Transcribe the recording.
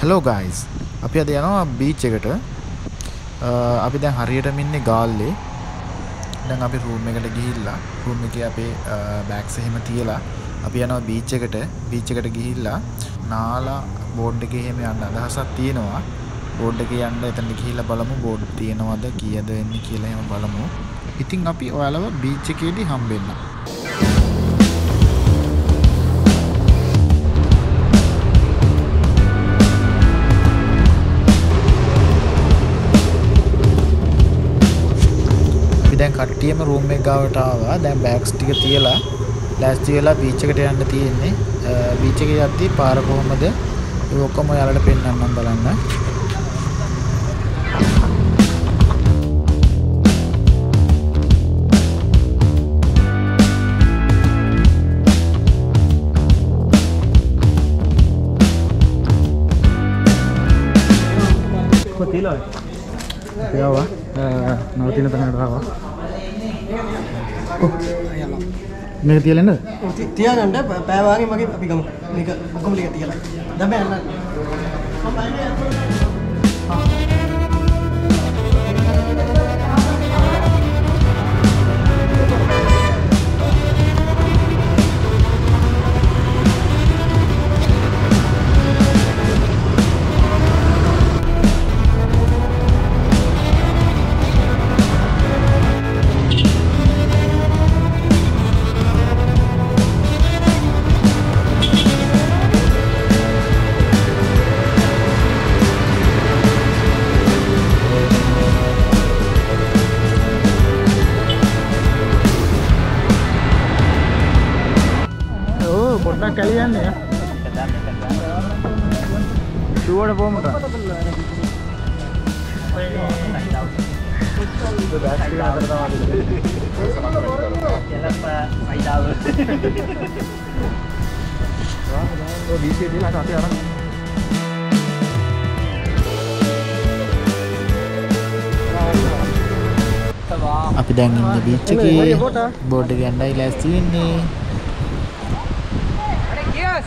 Hello guys අපි අද යනවා බීච් එකට. අපි දැන් හරියටම ඉන්නේ ගාල්ලේ. දැන් අපි රූම් එකට ගිහිල්ලා රූම් එකේ අපේ බෑග්ස් එහෙම තියලා අපි යනවා බීච් එකට. බීච් එකට ගිහිල්ලා නාලා බෝඩ් එකේ එහෙම යන්න අදහසක් තියෙනවා. බෝඩ් එකේ යන්න එතනට ගිහිල්ලා බලමු බෝඩ් තියෙනවද කීයද වෙන්නේ කියලා එහෙම බලමු ඉතින් අපි ඔයාලව බීච් එකේදී හම්බෙන්නම් අපි දැන් කට්ටියම රූම් එක ගාවට ආවා. දැන් බෑග්ස් ටික තියලා ලෑස්ති වෙලා බීච් එකට යන්න තියෙන්නේ. බීච් එකේ යද්දී පාර කොහමද? ඒ ඔක්කොම ඔයාලට පෙන්වන්නම් බලන්න. කො තියලා අපි ආවා. නවතින තැනකට ආවා. මේක තියලා නේද? තියාගන්න පෑවාගේ මගේ අපි ගමු මේක ඔක්කොම ටික තියලා දැන් යන්න ඕ පොඩ්ඩක් කැලි යන්නේ. ෂුවර් පොමුට. අපි දැන් ඉන්නේ බීච් එකේ බෝඩ් එක යන්නයි ලෑස්ති වෙන්නේ. Yes.